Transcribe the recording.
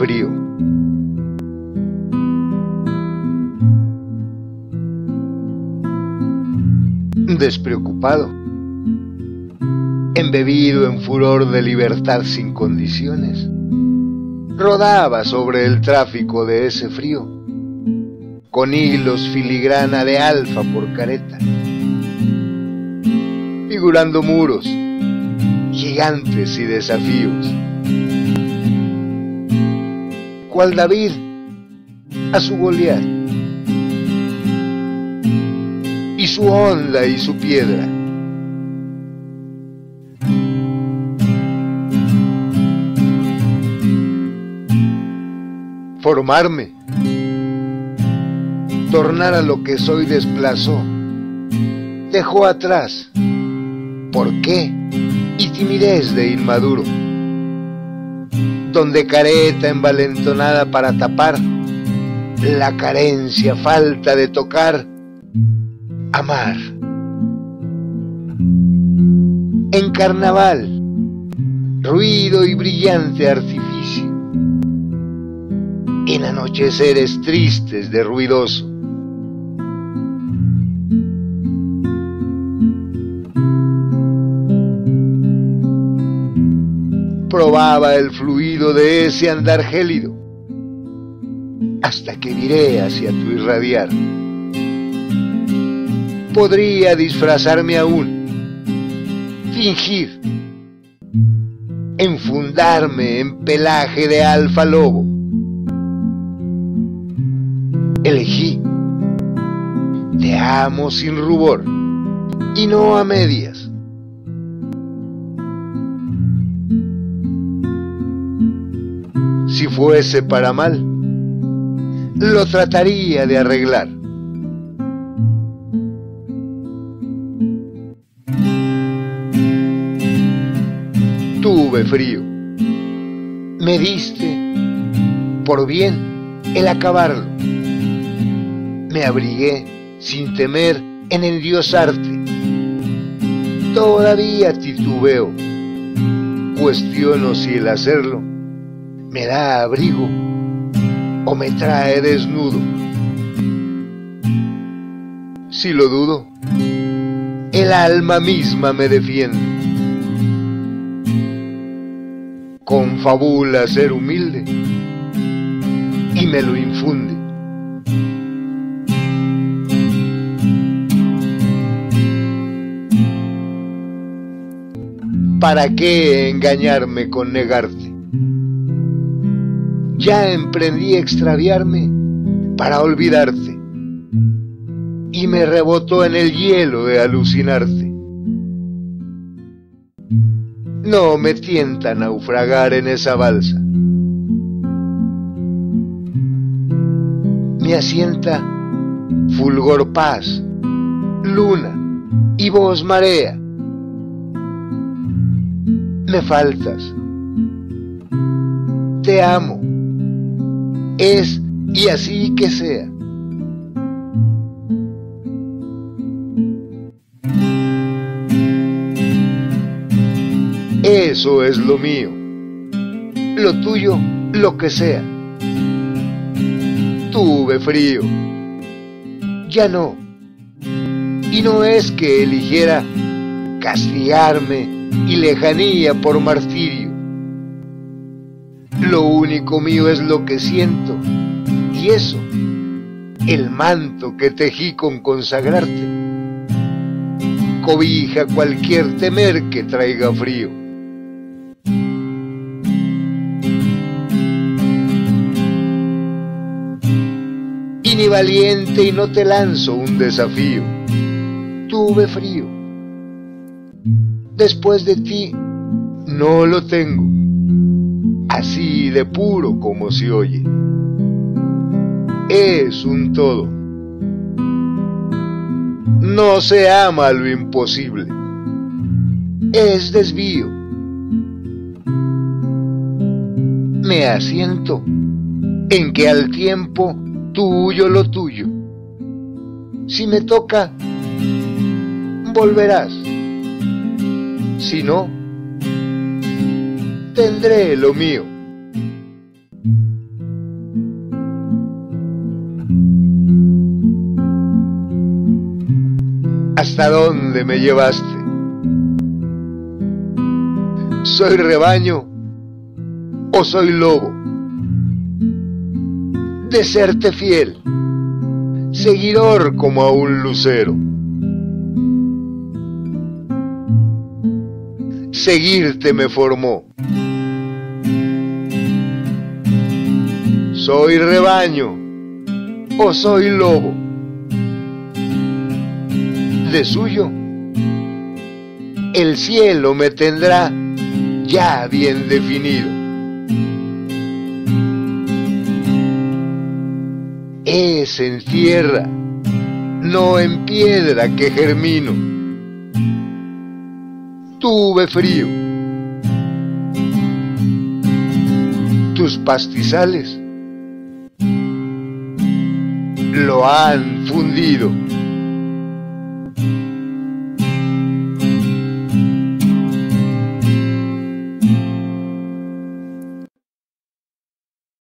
frío. Despreocupado, embebido en furor de libertad sin condiciones, rodaba sobre el tráfico de ese frío, con hilos filigrana de alfa por careta, figurando muros, gigantes y desafíos. Cual David a su Goliat, y su onda y su piedra. Formarme, tornar a lo que soy desplazó, dejó atrás. ¿Por qué? y timidez de inmaduro, donde careta envalentonada para tapar la carencia, falta de tocar, amar. En carnaval, ruido y brillante artificio, en anocheceres tristes de ruidoso probaba el fluido de ese andar gélido, hasta que miré hacia tu irradiar. Podría disfrazarme aún, fingir, enfundarme en pelaje de alfa lobo. Elegí, te amo sin rubor y no a medias fuese para mal, lo trataría de arreglar. Tuve frío. Me diste, por bien, el acabarlo. Me abrigué sin temer en endiosarte. Todavía titubeo. Cuestiono si el hacerlo me da abrigo o me trae desnudo. Si lo dudo, el alma misma me defiende. Confabula ser humilde y me lo infunde. ¿Para qué engañarme con negarte? Ya emprendí extraviarme para olvidarte y me rebotó en el hielo de alucinarte. No me tienta naufragar en esa balsa. Me asienta fulgor paz, luna y voz marea. Me faltas. Te amo es y así que sea. Eso es lo mío, lo tuyo, lo que sea. Tuve frío, ya no. Y no es que eligiera castigarme y lejanía por martirio lo único mío es lo que siento. Y eso, el manto que tejí con consagrarte, cobija cualquier temer que traiga frío. Y ni valiente y no te lanzo un desafío. Tuve frío. Después de ti, no lo tengo así de puro como se oye. Es un todo. No se ama lo imposible. Es desvío. Me asiento en que al tiempo tuyo lo tuyo. Si me toca, volverás. Si no, tendré lo mío. ¿Hasta dónde me llevaste? ¿Soy rebaño o soy lobo? De serte fiel, seguidor como a un lucero. Seguirte me formó ¿Soy rebaño o soy lobo? De suyo, el cielo me tendrá ya bien definido. Es en tierra, no en piedra que germino. Tuve frío. Tus pastizales lo han fundido.